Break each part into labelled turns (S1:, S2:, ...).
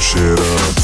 S1: shit up.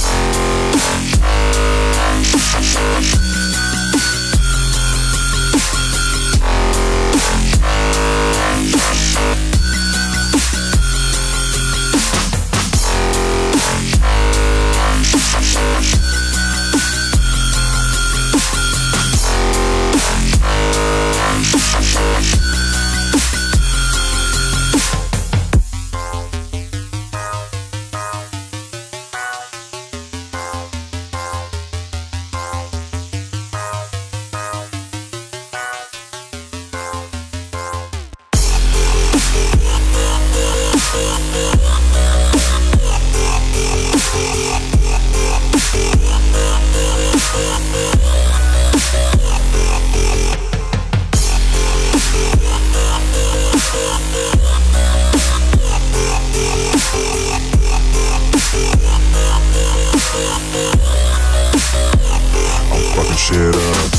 S1: Shit up.